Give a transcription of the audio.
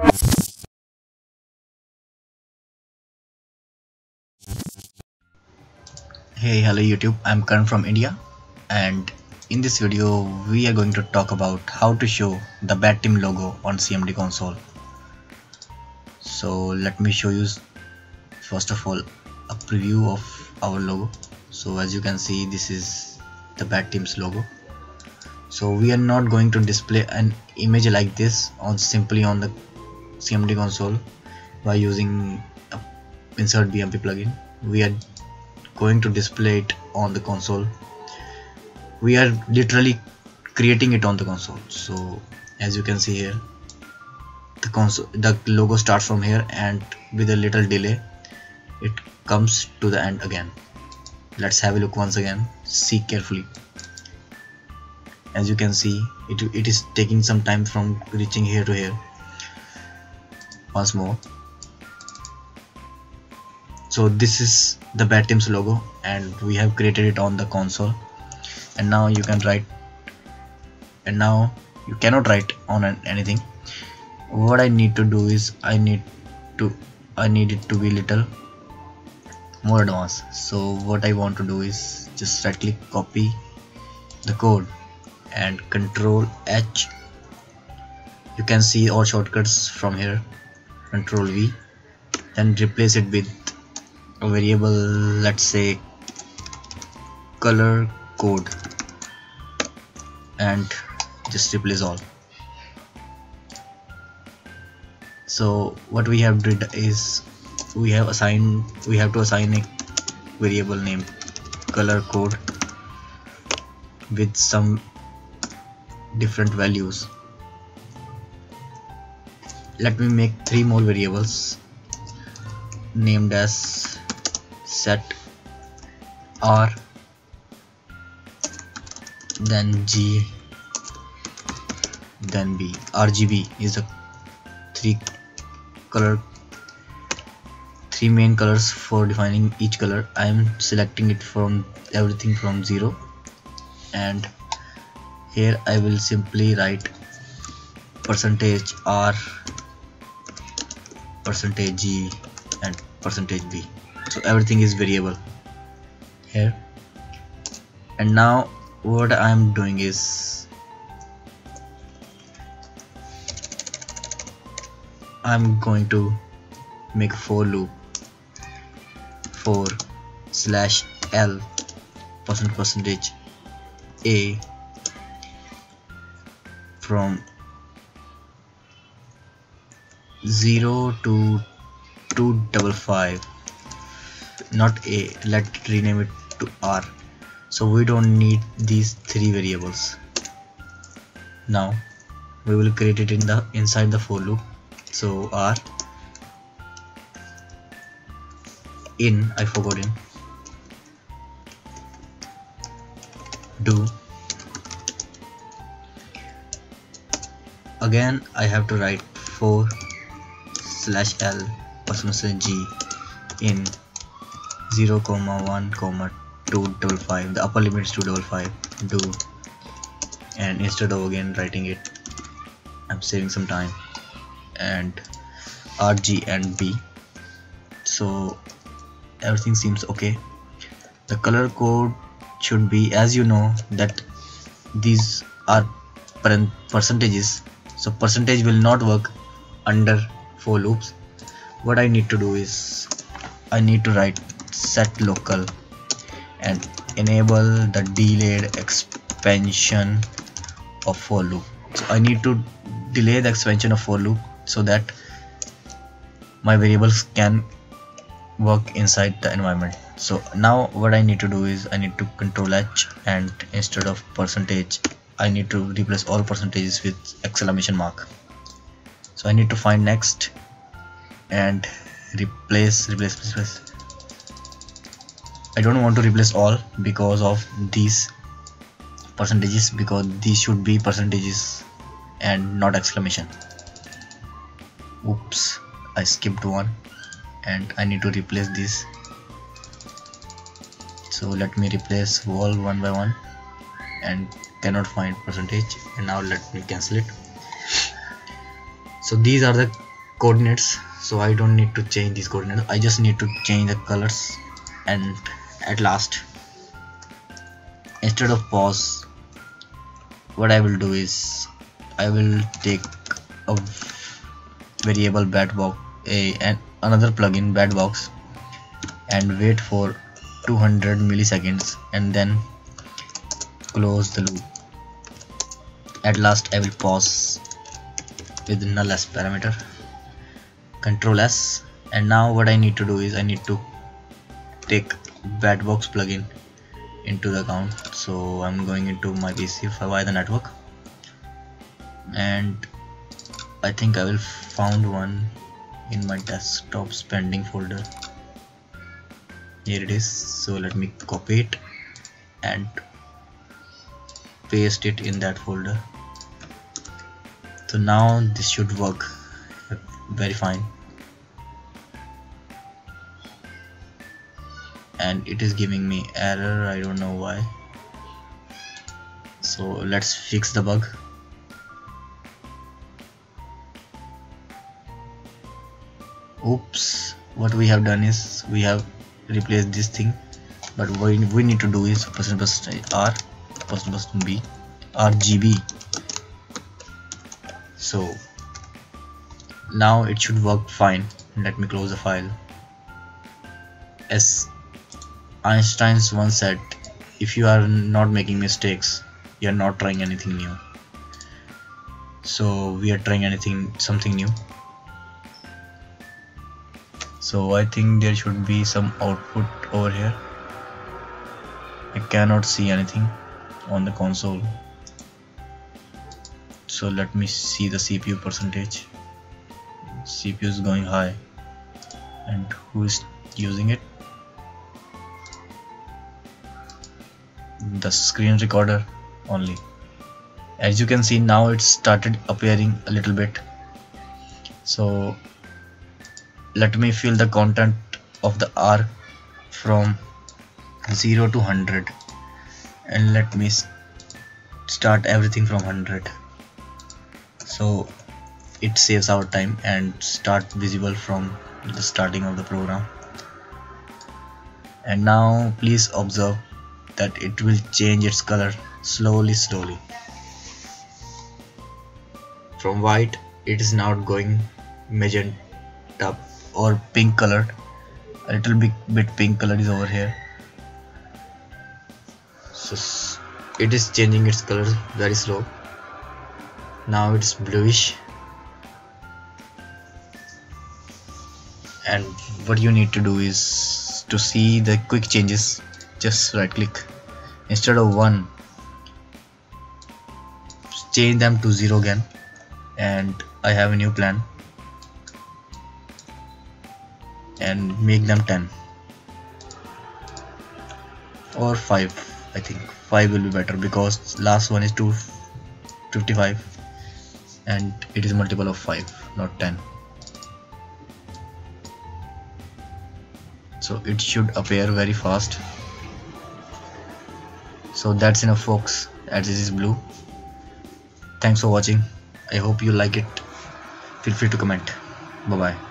Hey hello YouTube. I'm Karan from India. And in this video we are going to talk about how to show the Bat Team logo on CMD console. So let me show you first of all a preview of our logo. So as you can see this is the Bat Team's logo. So we are not going to display an image like this on simply on the CMD console by using insert BMP plugin. We are going to display it on the console. We are literally creating it on the console. So as you can see here the console the logo starts from here and with a little delay it comes to the end again. Let's have a look once again. See carefully. As you can see it, it is taking some time from reaching here to here once more. So this is the Bat Teams logo and we have created it on the console. And now you can write and now you cannot write on anything. What I need to do is I need to I need it to be little more advanced. So what I want to do is just right click copy the code and control H. You can see all shortcuts from here control V then replace it with a variable let's say color code and just replace all. So what we have did is we have assigned we have to assign a variable name color code with some different values let me make three more variables named as set R then G then B. RGB is the three color three main colors for defining each color. I am selecting it from everything from 0 and here I will simply write percentage R percentage G and percentage B. So everything is variable here. And now what I'm doing is I'm going to make for loop. For slash L percent percentage A from 0 to 255 not a. Let's rename it to r. So we don't need these three variables. Now we will create it in the inside the for loop. So r. In I forgot in. Do. Again I have to write for slash l percentage g in 0 comma 1 comma 2 double 5 the upper limit is double 5 do. And instead of again writing it I'm saving some time and RG and B. So everything seems okay. The color code should be as you know that these are percentages. So percentage will not work under for loops what I need to do is I need to write set local and enable the delayed expansion of for loop. So I need to delay the expansion of for loop so that my variables can work inside the environment. So now what I need to do is I need to control H and instead of percentage I need to replace all percentages with exclamation mark so I need to find next and replace replace replace I don't want to replace all because of these percentages because these should be percentages and not exclamation. Oops I skipped one and I need to replace this. So let me replace all one by one and cannot find percentage. And now let me cancel it so these are the coordinates. So I don't need to change these coordinates. I just need to change the colors and at last instead of pause what I will do is I will take a variable batbox a and another plugin batbox and wait for 200 milliseconds and then close the loop. At last I will pause with null as parameter. Control S. And now what I need to do is I need to take box plugin into the account. So I'm going into my PC via the network. And I think I will found one in my desktop spending folder. Here it is. So let me copy it and paste it in that folder so now this should work very fine. And it is giving me error I don't know why. So let's fix the bug. Oops what we have done is we have replaced this thing. But what we need to do is percent r percent b rgb so now it should work fine. Let me close the file. As Einstein's once said if you are not making mistakes you are not trying anything new. So we are trying anything something new. So I think there should be some output over here. I cannot see anything on the console so let me see the CPU percentage. CPU is going high. And who is using it? The screen recorder only. As you can see now it started appearing a little bit. So let me fill the content of the arc from 0 to 100 and let me start everything from 100 so it saves our time and start visible from the starting of the program. And now please observe that it will change its color slowly slowly. From white it is now going magenta or pink colored a little bit, bit pink color is over here. So it is changing its color very slow now it's bluish. And what you need to do is to see the quick changes. Just right click. Instead of 1 change them to 0 again. And I have a new plan. And make them 10 or 5 I think. 5 will be better because last one is 255 and it is multiple of 5 not 10 so it should appear very fast. So that's enough folks. As this is blue. Thanks for watching. I hope you like it. Feel free to comment. Bye bye